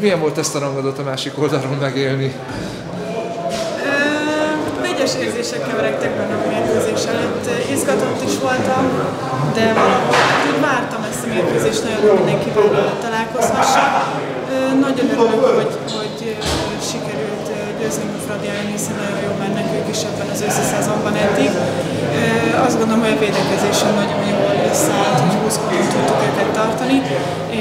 Milyen volt ezt a rangadót a másik oldalról megélni? Vegyes érzések keveredtek bennem a mérkőzés előtt. Izgatott is voltam, de valahogy úgy vártam ezt a mérkőzést, nagyon mindenkivel találkozhassak. Nagyon örülök, hogy, hogy sikerült győzni a Fradi hiszen nagyon jól mennek ők is ebben az összeszezonban eddig. Azt gondolom, hogy a védekezésen nagyon jól összeállt, hogy 20 pontot tudtuk őket tartani,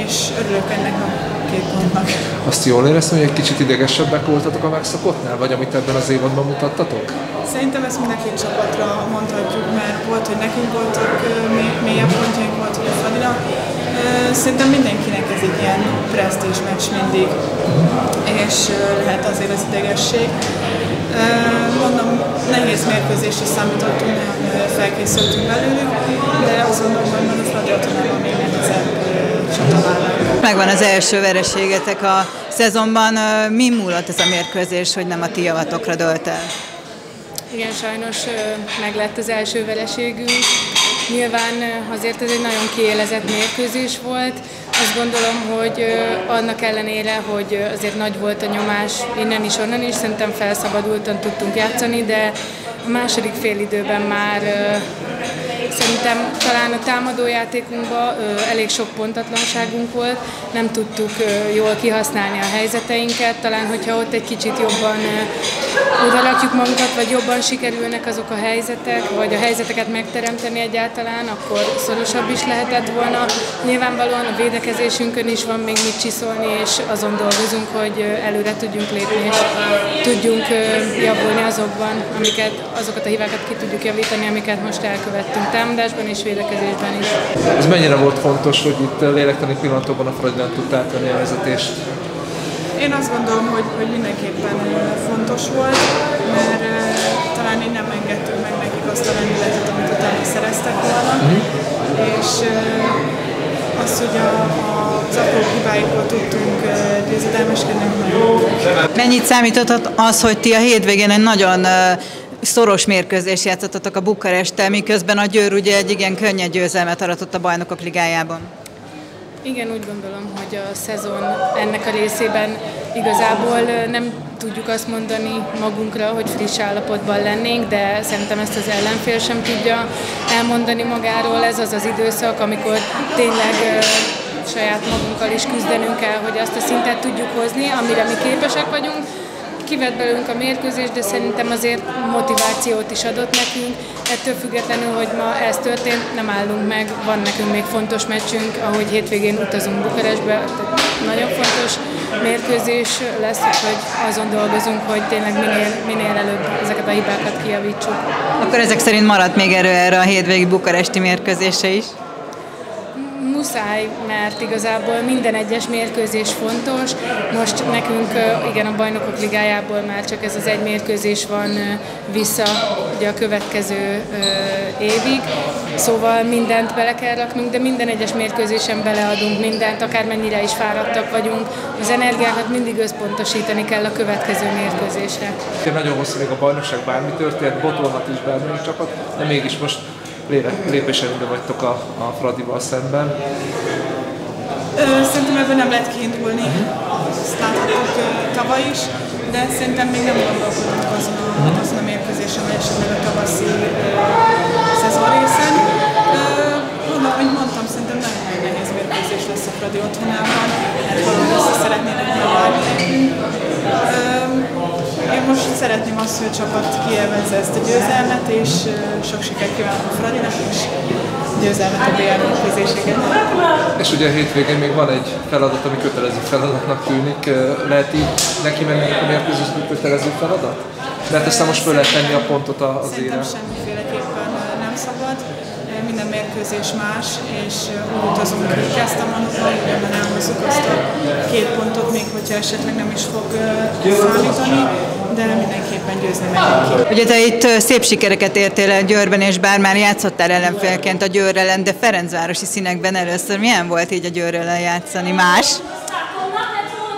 és örülök ennek a két pontnak. Azt jól éreztem, hogy egy kicsit idegesebbek voltatok a megszokottnál, vagy amit ebben az évadban mutattatok? Szerintem ezt mind a két csapatra mondhatjuk, mert volt, hogy nekünk voltak mélyebb pontjaink, volt, hogy a Fradinak. Szerintem mindenkinek ez egy ilyen presztízs meccs mindig, és lehet azért az idegesség. Mondom, nehéz mérkőzésre számítottunk, felkészültünk belőlük, de azt gondolom, hogy a Fradi otthonában még nehezebb Megvan az első vereségetek a szezonban. Mi múlott ez a mérkőzés, hogy nem a ti javatokra dölt el? Igen, sajnos meg lett az első vereségünk. Nyilván azért ez egy nagyon kiélezett mérkőzés volt. Azt gondolom, hogy annak ellenére, hogy azért nagy volt a nyomás innen is, onnan is, szerintem felszabadultan tudtunk játszani, de a második fél időben már Szerintem talán a támadójátékunkban elég sok pontatlanságunk volt, nem tudtuk jól kihasználni a helyzeteinket, talán hogyha ott egy kicsit jobban oda rakjuk magunkat, vagy jobban sikerülnek azok a helyzetek, vagy a helyzeteket megteremteni egyáltalán, akkor szorosabb is lehetett volna. Nyilvánvalóan a védekezésünkön is van még mit csiszolni, és azon dolgozunk, hogy előre tudjunk lépni, és tudjunk javulni azokban, amiket, azokat a hibákat ki tudjuk javítani, amiket most elkövettünk támadásban és védekezésben is. Ez mennyire volt fontos, hogy itt lélektani pillanatokban a Fradi nem tudta átvenni a vezetést? Én azt gondolom, hogy, hogy mindenképpen fontos volt, mert talán így nem engedtünk meg nekik azt a lendületet, amit utána szereztek volna, uh-huh. és az, hogy a, az apró hibáikból tudtunk győzedelmeskedni, nagyon Mennyit számított az, hogy ti a hétvégén egy nagyon szoros mérkőzés játszottatok a Bukaresttel, miközben a Győr ugye egy igen könnyed győzelmet aratott a bajnokok ligájában. Igen, úgy gondolom, hogy a szezon ennek a részében igazából nem tudjuk azt mondani magunkra, hogy friss állapotban lennénk, de szerintem ezt az ellenfél sem tudja elmondani magáról. Ez az az időszak, amikor tényleg saját magunkkal is küzdenünk kell, hogy azt a szintet tudjuk hozni, amire mi képesek vagyunk, kivett belőlünk a mérkőzés, de szerintem azért motivációt is adott nekünk. Ettől függetlenül, hogy ma ez történt, nem állunk meg, van nekünk még fontos meccsünk, ahogy hétvégén utazunk Bukarestbe, nagyon fontos mérkőzés lesz, hogy azon dolgozunk, hogy tényleg minél, minél előbb ezeket a hibákat kijavítsuk. Akkor ezek szerint maradt még erő erre a hétvégi bukaresti mérkőzése is? Muszáj, mert igazából minden egyes mérkőzés fontos. Most nekünk igen a bajnokok ligájából már csak ez az egy mérkőzés van vissza ugye a következő évig, szóval mindent bele kell raknunk, de minden egyes mérkőzésen beleadunk mindent, akármennyire is fáradtak vagyunk. Az energiákat mindig összpontosítani kell a következő mérkőzésre. Nagyon hosszú még a bajnokság, bármi történt, botolhat is bármilyen csapat, de mégis most lépésen ide vagytok a, a Fradival szemben. Szerintem ebben nem lehet kiindulni, ezt láthatjuk tavaly is, de szerintem még nem gondolkodunk azon uh-huh. azon a mérkőzésen, vagy esetleg a tavaszi szezon részen. Mondom, hogy mondtam, szerintem nagyon nehéz mérkőzés lesz a Fradi otthonában, mert valahogy össze szeretnének megvárni nekünk. Én most azt, hogy a csapat kielvezze ezt a győzelmet, és sok sikert kívánok a Fradinak, és győzelmet a mérkőzéseken. És ugye a hétvégén még van egy feladat, ami kötelező feladatnak tűnik. Lehet így neki menni a mérkőzésnek kötelező feladat? Mert aztán most föl lehet tenni a pontot az ére. Szerintem szabad minden mérkőzés más, és úgy utazunk ki Kezdtamanokba, hogy elhozzuk azt a két pontot, még hogyha esetleg nem is fog számítani, de mindenképpen győzni megyünk ki. Ugye te itt szép sikereket értél el Győrben, és bár már játszottál ellenfélként a Győr ellen, de Ferencvárosi színekben először milyen volt így a Győr ellen játszani? Más?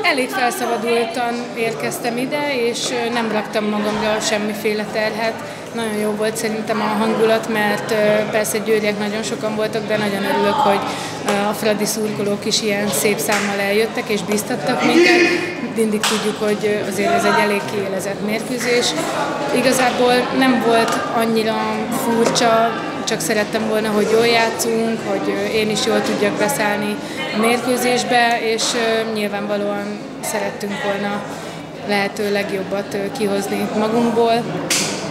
Elég felszabadultan érkeztem ide, és nem raktam magamra semmiféle terhet nagyon jó volt szerintem a hangulat, mert persze győriek nagyon sokan voltak, de nagyon örülök, hogy a Fradi szurkolók is ilyen szép számmal eljöttek és biztattak minket. Mindig tudjuk, hogy azért ez egy elég kiélezett mérkőzés. Igazából nem volt annyira furcsa, csak szerettem volna, hogy jól játszunk, hogy én is jól tudjak beszállni a mérkőzésbe, és nyilvánvalóan szerettünk volna lehető legjobbat kihozni magunkból,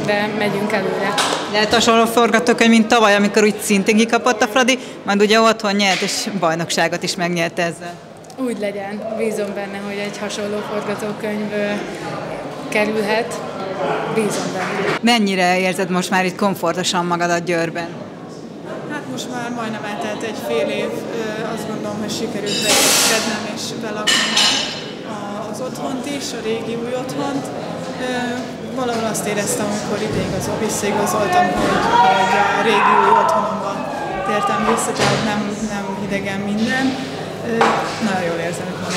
de megyünk előre. Lehet hasonló forgatókönyv, mint tavaly, amikor úgy szintén kikapott a Fradi, majd ugye otthon nyert, és bajnokságot is megnyerte ezzel. Úgy legyen, bízom benne, hogy egy hasonló forgatókönyv kerülhet. Bízom benne. Mennyire érzed most már itt komfortosan magadat Győrben? Hát most már majdnem eltelt egy fél év, azt gondolom, hogy sikerült beérkeznem és belakni az otthont is, a régi új otthont. Valahol azt éreztem, amikor ide igazol, visszaigazoltam, hogy, hogy a régi új otthonomba tértem vissza, tehát nem, nem idegen minden. Nagyon jól érzem hogy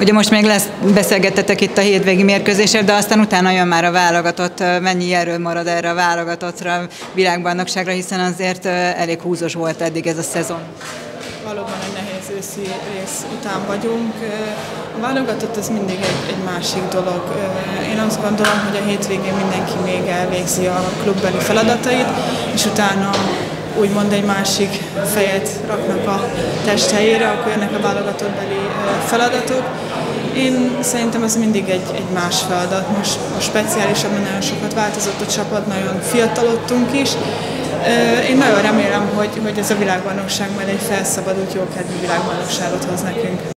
Ugye most még lesz, beszélgettetek itt a hétvégi mérkőzésért, de aztán utána jön már a válogatott. Mennyi erő marad erre a válogatottra, világbajnokságra, hiszen azért elég húzós volt eddig ez a szezon. Valóban nehéz őszi rész után vagyunk. A válogatott az mindig egy, egy másik dolog. Én azt gondolom, hogy a hétvégén mindenki még elvégzi a klubbeli feladatait, és utána úgymond egy másik fejet raknak a test helyére, akkor jönnek a válogatottbeli feladatok. Én szerintem ez mindig egy, egy más feladat. Most, most speciálisabban nagyon sokat változott a csapat, nagyon fiatalodtunk is. Én nagyon remélem, hogy, hogy ez a világbajnokság majd egy felszabadult, jókedvű világbajnokságot hoz nekünk.